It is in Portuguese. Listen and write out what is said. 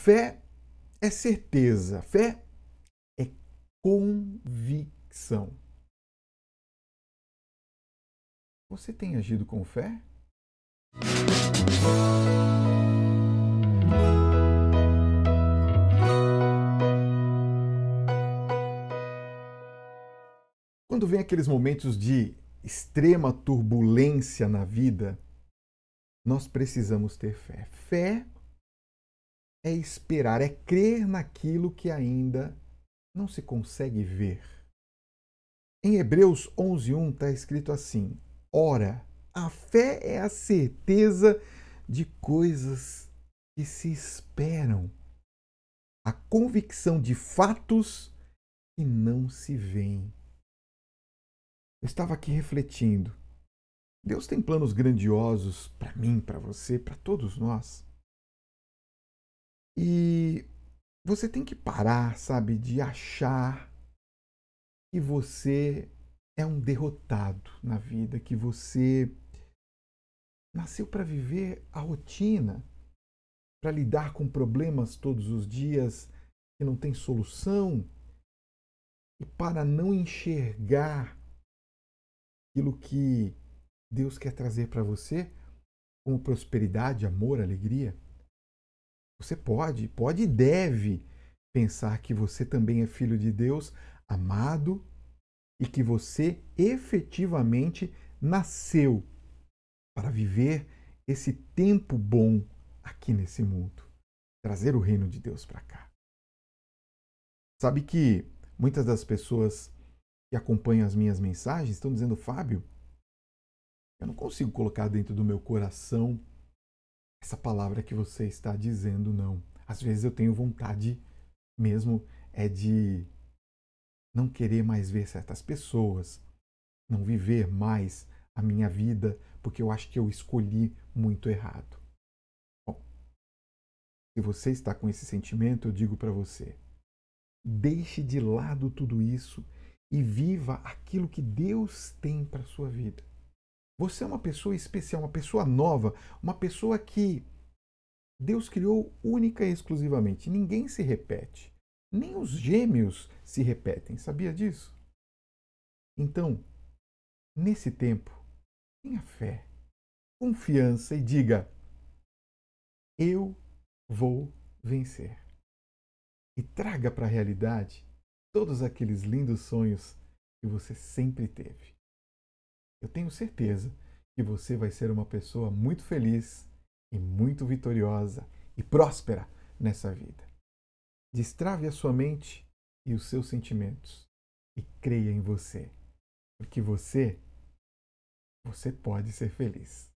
Fé é certeza, fé é convicção. Você tem agido com fé? Quando vem aqueles momentos de extrema turbulência na vida, nós precisamos ter fé. Fé é esperar, é crer naquilo que ainda não se consegue ver. Em Hebreus 11:1 está escrito assim: Ora, a fé é a certeza de coisas que se esperam, a convicção de fatos que não se veem. Eu estava aqui refletindo. Deus tem planos grandiosos para mim, para você, para todos nós. E você tem que parar, sabe, de achar que você é um derrotado na vida, que você nasceu para viver a rotina, para lidar com problemas todos os dias que não tem solução. E para não enxergar aquilo que Deus quer trazer para você, como prosperidade, amor, alegria, você pode, pode e deve pensar que você também é filho de Deus, amado, e que você efetivamente nasceu para viver esse tempo bom aqui nesse mundo, trazer o reino de Deus para cá. Sabe que muitas das pessoas que acompanham as minhas mensagens estão dizendo, Fábio, eu não consigo colocar dentro do meu coração essa palavra que você está dizendo, não. Às vezes eu tenho vontade mesmo é de não querer mais ver certas pessoas, não viver mais a minha vida, porque eu acho que eu escolhi muito errado. Bom, se você está com esse sentimento, eu digo para você: deixe de lado tudo isso e viva aquilo que Deus tem para sua vida. Você é uma pessoa especial, uma pessoa nova, uma pessoa que Deus criou única e exclusivamente. Ninguém se repete. Nem os gêmeos se repetem. Sabia disso? Então, nesse tempo, tenha fé, confiança e diga: Eu vou vencer. E traga para a realidade todos aqueles lindos sonhos que você sempre teve. Eu tenho certeza que você vai ser uma pessoa muito feliz e muito vitoriosa e próspera nessa vida. Destrave a sua mente e os seus sentimentos e creia em você, porque você você pode ser feliz.